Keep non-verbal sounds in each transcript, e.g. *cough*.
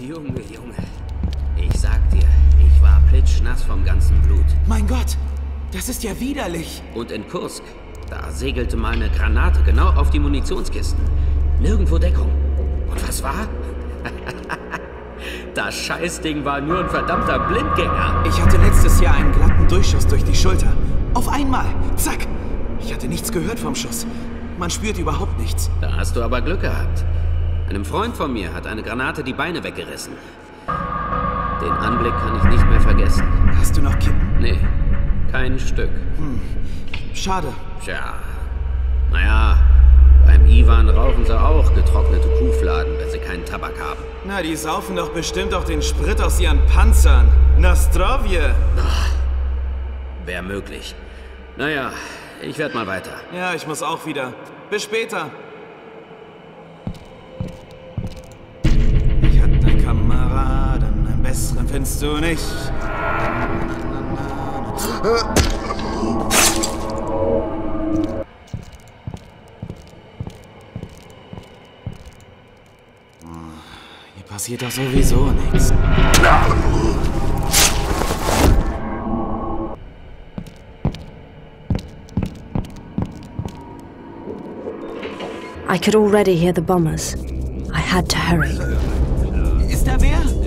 Junge, Junge. Ich sag dir, ich war plitschnass vom ganzen Blut. Mein Gott, das ist ja widerlich. Und in Kursk, da segelte mal eine Granate genau auf die Munitionskisten. Nirgendwo Deckung. Und was war? *laughs* das Scheißding war nur ein verdammter Blindgänger. Ich hatte letztes Jahr einen glatten Durchschuss durch die Schulter. Auf einmal. Zack. Ich hatte nichts gehört vom Schuss. Man spürt überhaupt nichts. Da hast du aber Glück gehabt. Einem Freund von mir hat eine Granate die Beine weggerissen. Den Anblick kann ich nicht mehr vergessen. Hast du noch Kippen? Nee, kein Stück. Hm. Schade. Tja. Naja, beim Ivan rauchen sie auch getrocknete Kuhfladen, wenn sie keinen Tabak haben. Na, die saufen doch bestimmt auch den Sprit aus ihren Panzern. Na, Strovje. Wäre möglich. Naja, ich werde mal weiter. Ja, ich muss auch wieder. Bis später. Findest du nicht. Hier passiert doch sowieso nichts. I could already hear the bombers. I had to hurry. Ist da wer?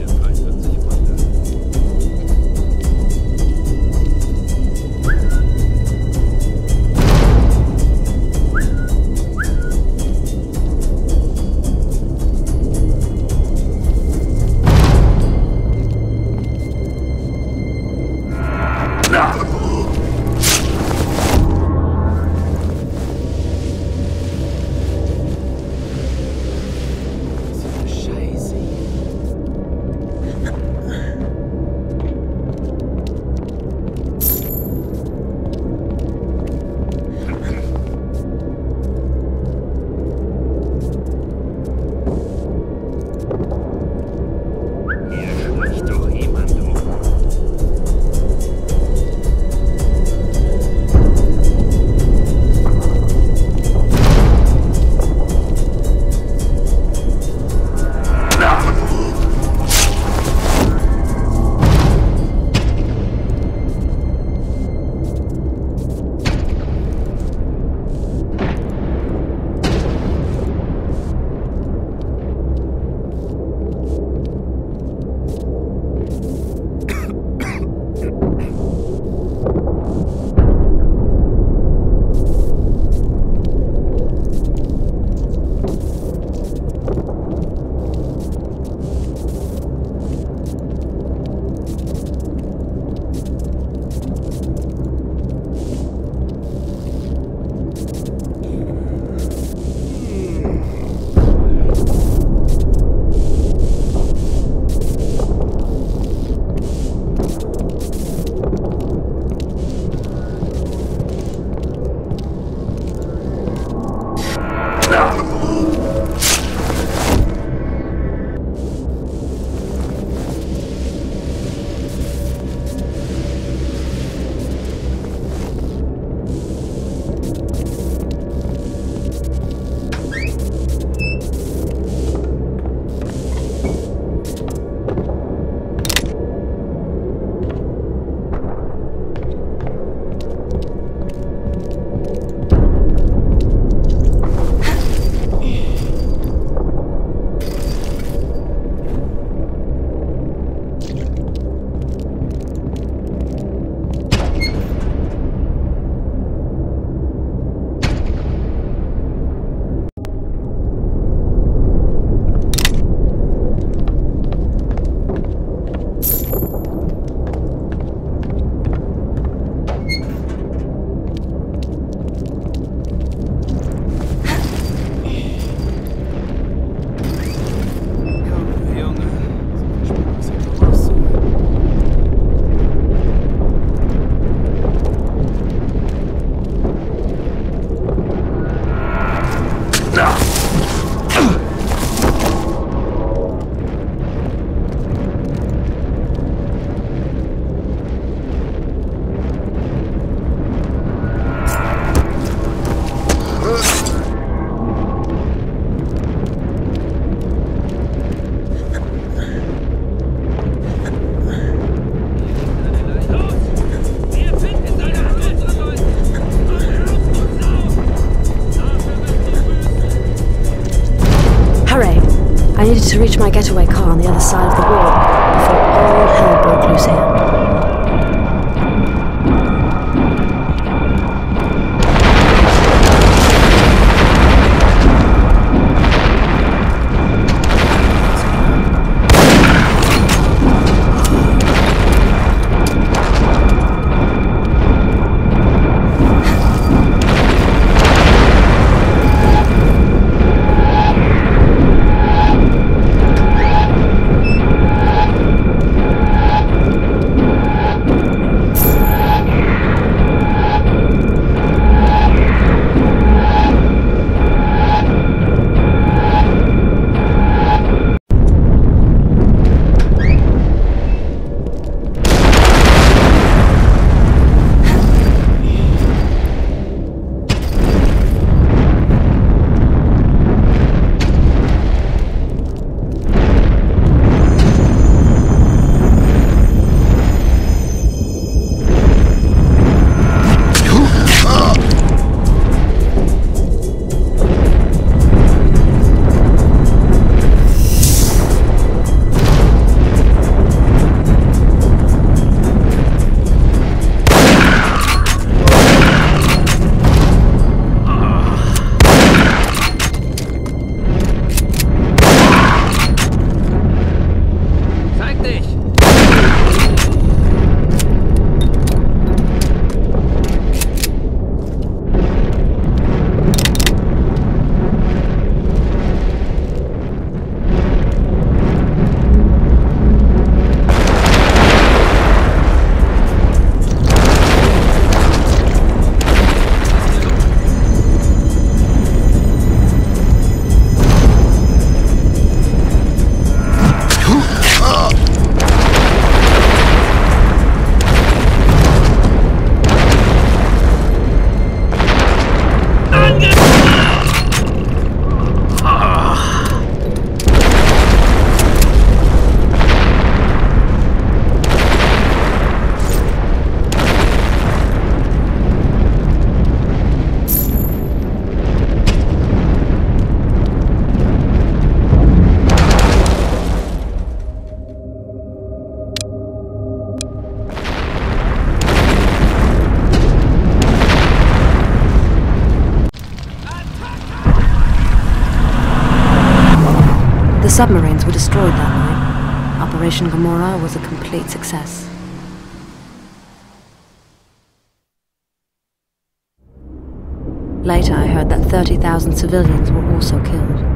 Needed to reach my getaway car on the other side of the wall before all hell broke loose here. Submarines were destroyed that night. Operation Gomorrah was a complete success. Later, I heard that 30,000 civilians were also killed.